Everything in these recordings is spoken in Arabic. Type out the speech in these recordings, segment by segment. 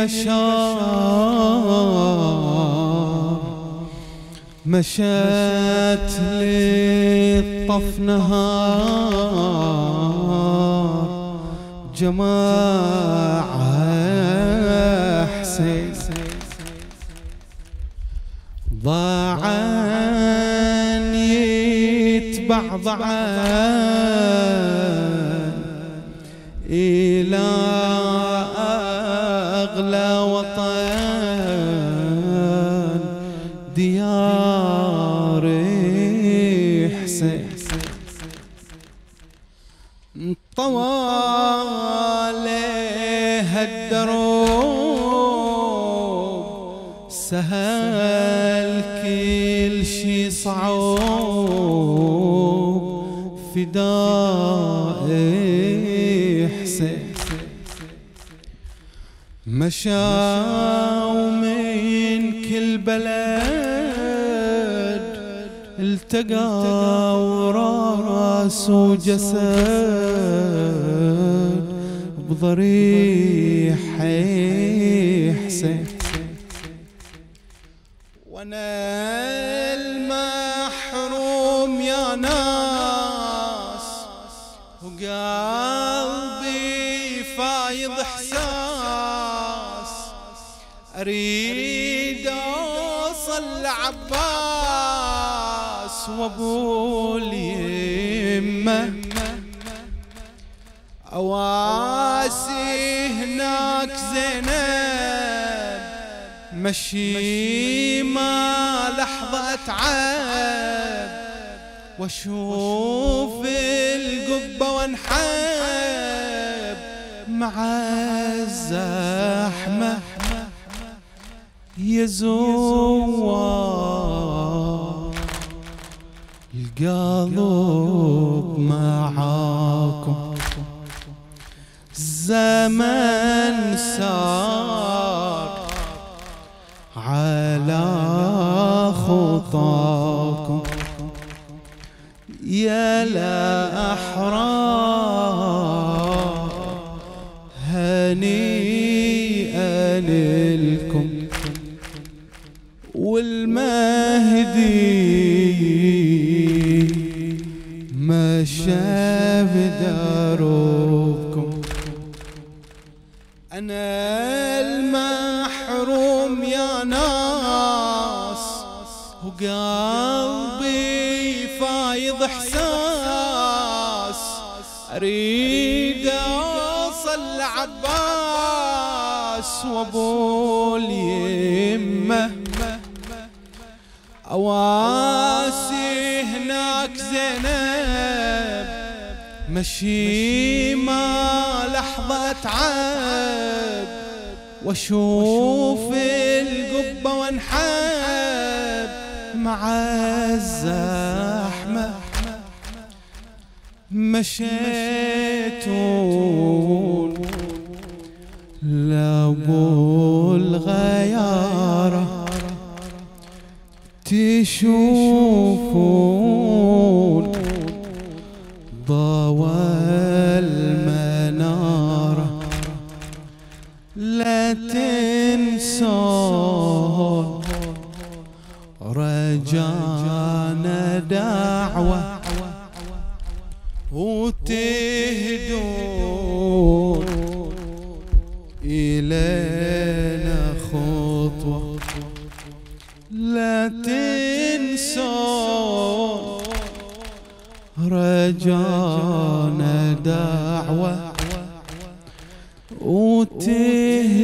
البشر. مشت للطف نهار. جماعة حسين. ضاعا يتبع ضعان. إلى سهل كل شي صعوب. فداء حسين مشى ومن كل بلد. التقى وراس وجسد. بضريح حسين وأنا المحروم يا ناس. وقلبي فايض إحساس. أريد أوصل لعباس وابو اليمه أواسي هناك زينب. مشي ما لحظة أتعب. وأشوف القبة وانحب. مع الزحمة يا زوار القلب معاكم. زمن سار خطاكم يا الأحرار هنيئا لكم. والمهدي مشى بدروبكم أنا المحروم يا ناس وقلبي فايض إحساس. أريد أوصل لعباس وأبو اليمة أواسي هناك زينب. مشي ما لحظة أتعب. وأشوف القبة وأنحب. مع الزحمة مشيتون. لابو الغيارة تشوفون ضوى المنارة. لا تنسون وتهدون إلينا خطوة. لا تنسون رجانا دعوة وتهدون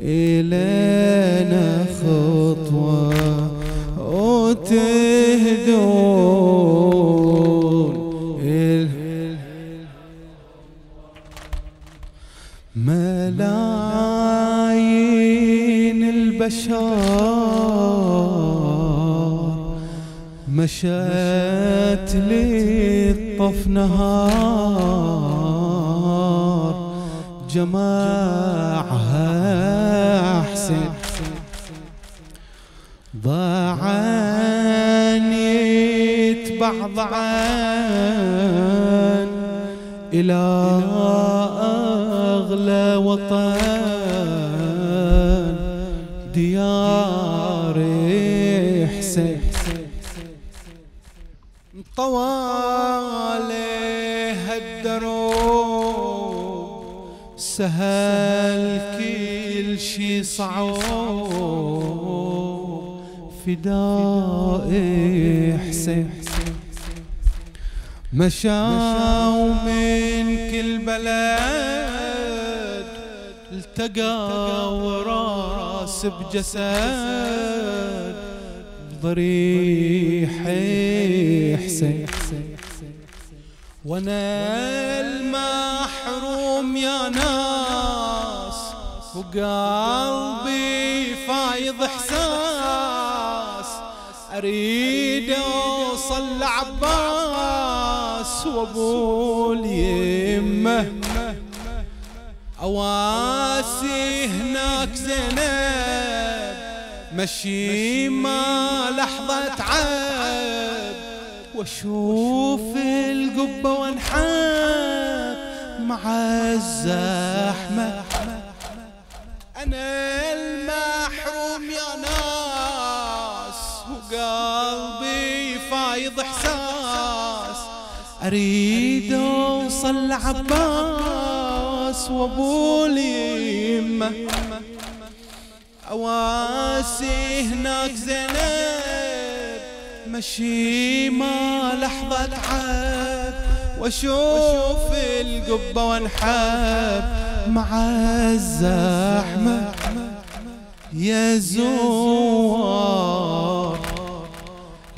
إلينا خطوة وتهدون البشر مشت للطف نهار. جماعها حسين. ضاعان يتبع ضعان إلى أغلى وطن. ديار حسين طوال هالدروب سهل كل شي صعوب. فداء حسين مشاو من كل بلد التقى وراس بجسد ضريح حسين. وأنا المحروم يا ناس وقلبي فايض إحساس. أريد أوصل لعباس وابو اليمه أواسي هناك زينب مشي ما لحظة عيب وأشوف القبة وانحب مع الزحمة. أنا المحروم يا ناس وقلبي فايض إحساس. أريد أوصل لعباس وأبو اليمة. اواسي هناك زينب مشي ما لحظة عب وأشوف القبة وانحب. مع الزحمة يا زوار.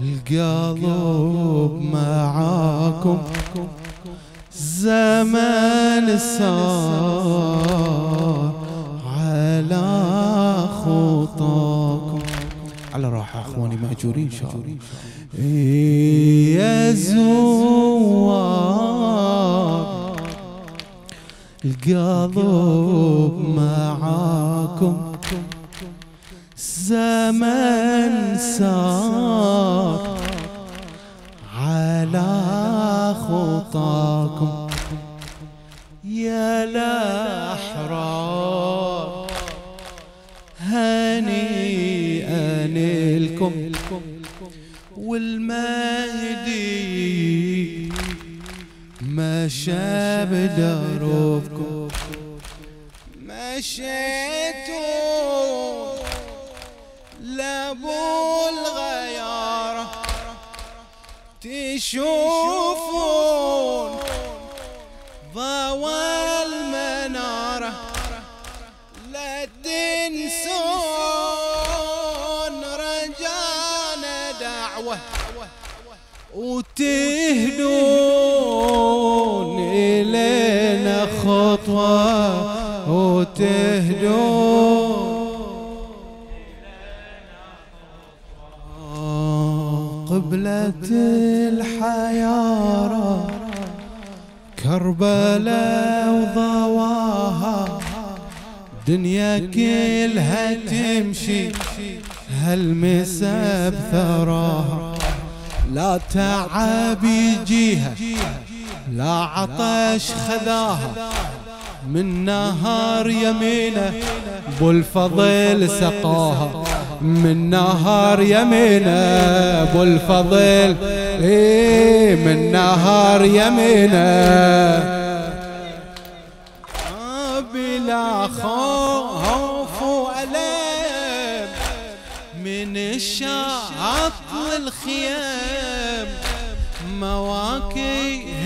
القلب معاكم. زمن صار أخواني مأجورين إن شاء الله. يا زوار القلب معاكم زمن صار على خطاكم. يا الأحرار هنيئا لكم والمهدي مشى بدربكم مشيتوا لابو الغيارة تشوفون وتهدون إلينا خطوة وتهدون قبلة الحيارة كربلاء وضواها دنيا كلها تمشي هالمسا بثراها؟ لا تعب يجيها لا عطش خذاها من نهار يمينة بالفضل سقاها من نهار يمينة بالفضل إيه من نهار يمينة. بلا خوف وألم من الشاط للخيام مواكبهم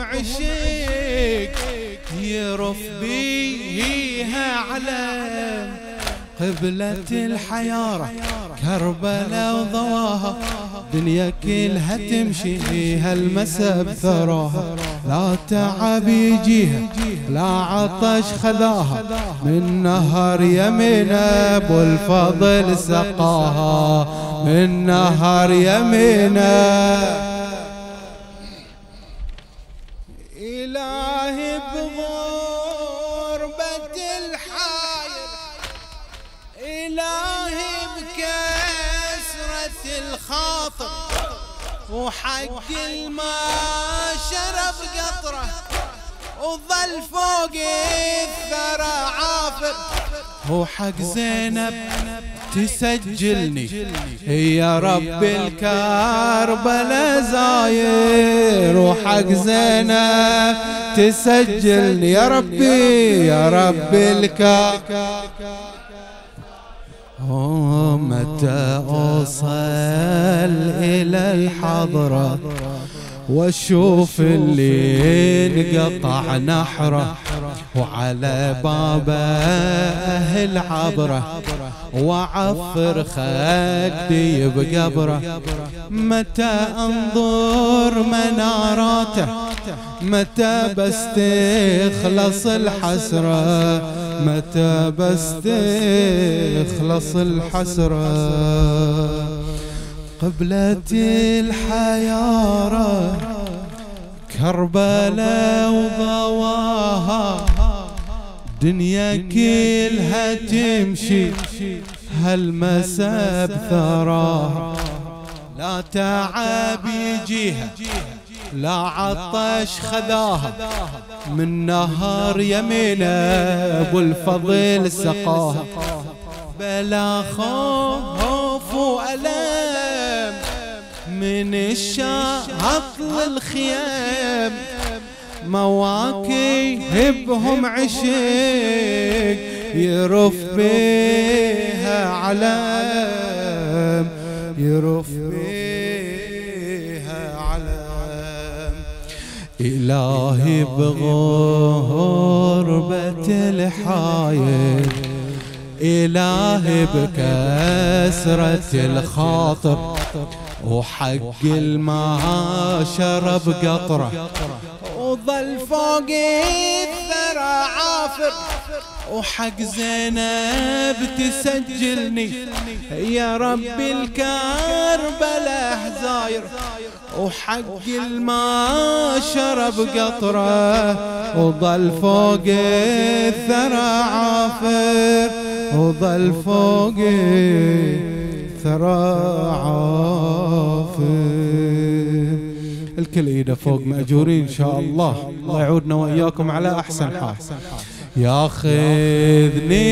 عشيق يرف بيها علم. قبلة الحيارة كربلاء وضواها دنيا كلها تمشي هالمسا بثراها. لا تعب يجيها لا عطش خذاها. من نهر يمينه بالفضل سقاها. من نهر يمينه إلهي بغربة الحاير إلهي الخاطر وحق الماء شرب قطرة وظل فوق الثرى عافر. هو حق زينب تسجلني يا رب الكربلاء زاير. وحق زينب تسجلني يا ربي يا رب الكربلاء متى أوصل إلى الحضرة واشوف اللي انقطع نحرة وعلى باب أهل عبرة وعفر خدي بقبرة. متى أنظر مناراته؟ متى بس تخلص الحسرة؟ متى بس تخلص الحسرة؟ قبلة الحيارة كربلاء وضواها دنيا كلها تمشي هالمسا بثراها لا تعب يجيها. لا عطش خذاها من نهار يمينه ابو الفضل سقاها بلا خوف وألم من الشاط للخيام. مواكبهم عشق يرف بيها علم يرف بيها إلهي بغربة الحايل إلهي بكسرة الخاطر. وحق الماء شرب قطرة. وظل فوق الثرى عافر. وحق زينب تسجلني. يا رب الكربلاء زاير وحق الماء شرب قطرة وظل فوق الثرى عافر وظل فوق الثرى عافر. الكل إيده فوق مأجورين إن شاء الله. الله. يعودنا وإياكم على أحسن حال. ياخذني